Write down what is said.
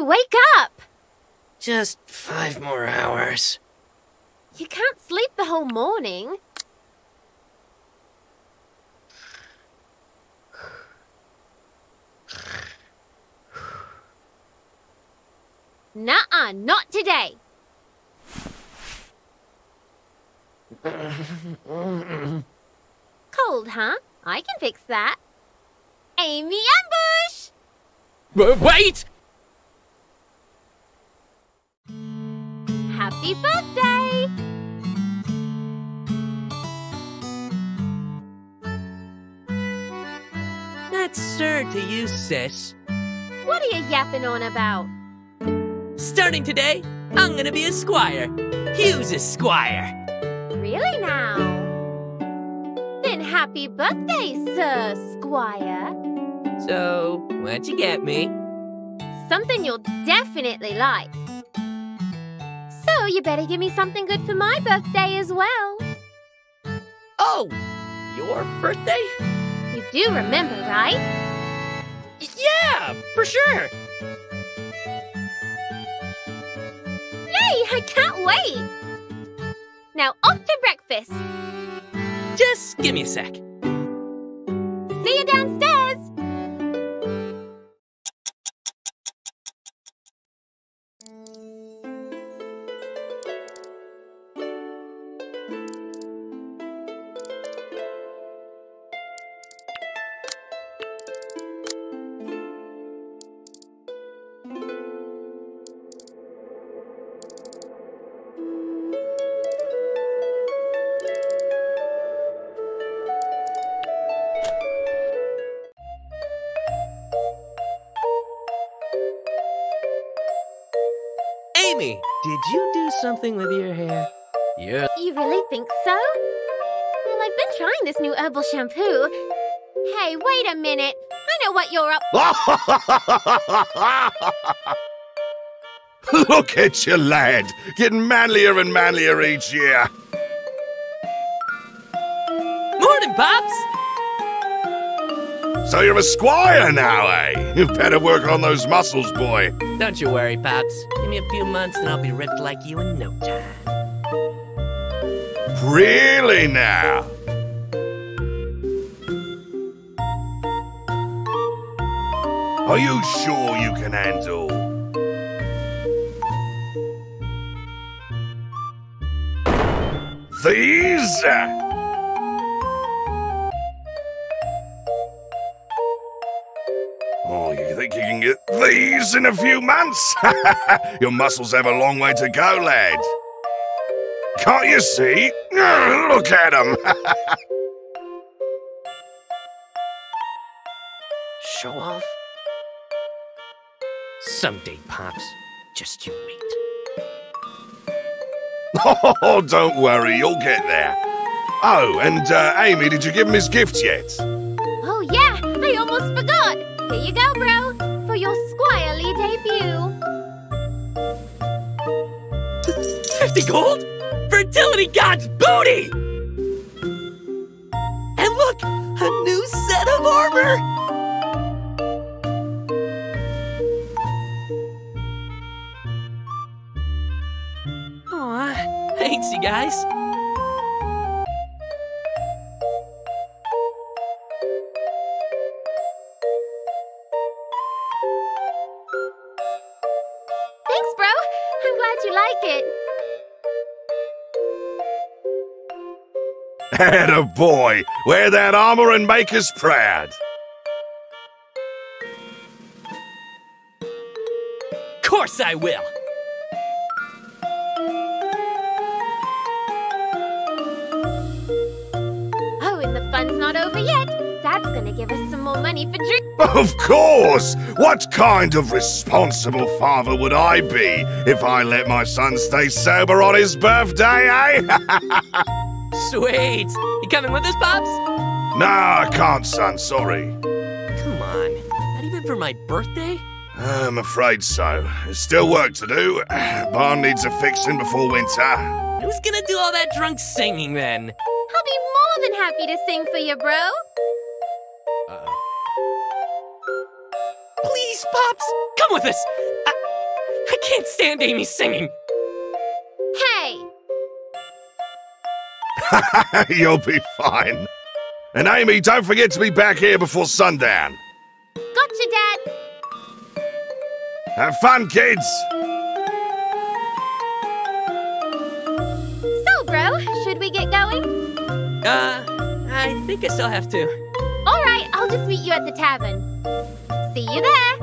Wake up! Just five more hours. You can't sleep the whole morning. Nuh-uh, not today. Cold, huh? I can fix that. Amy Ambush! Wait! Happy birthday! That's sir to you, sis. What are you yapping on about? Starting today, I'm gonna be a squire. Hughes is squire. Really now? Then happy birthday, Sir Squire. So, what'd you get me? Something you'll definitely like. You better give me something good for my birthday as well. Oh, your birthday? You do remember, right? Yeah, for sure. Yay, I can't wait! Now off to breakfast. Just give me a sec. See you downstairs. Amy, did you do something with your hair? Yeah. You really think so? Well, I've been trying this new herbal shampoo. Hey, wait a minute. I know what you're up. Look at you, lad, getting manlier and manlier each year. Morning, Pops! So you're a squire now, eh? You better work on those muscles, boy. Don't you worry, Pops. Give me a few months and I'll be ripped like you in no time. Really now? Are you sure you can handle? These? Oh, you think you can get these in a few months? Your muscles have a long way to go, lad. Can't you see? Look at them. Show off? Someday, Pops. Just you wait. oh, don't worry, you'll get there. Oh, and uh, Amy, did you give him his gift yet? Here you go, bro, for your squirely debut. 50 gold? Fertility God's booty! And look, a new set of armor! Aw, thanks, you guys. Thanks, bro. I'm glad you like it. Atta boy, wear that armor and make us proud. Of course I will! Oh, and the fun's not over yet. Dad's gonna give us some more money for drink. Of course! What kind of responsible father would I be if I let my son stay sober on his birthday, eh? Sweet! You coming with us, Pops? nah, I can't, son, sorry. Come on, not even for my birthday? I'm afraid so. There's still work to do. Barn needs a fixing before winter. Who's gonna do all that drunk singing then? I'll be more than happy to sing for you, bro. Please, Pops, come with us! I, can't stand Amy singing. Hey! You'll be fine. And Amy, don't forget to be back here before sundown. Gotcha, Dad! Have fun, kids! So, bro, should we get going? Uh, I think I still have to. Alright, I'll just meet you at the tavern. See you there!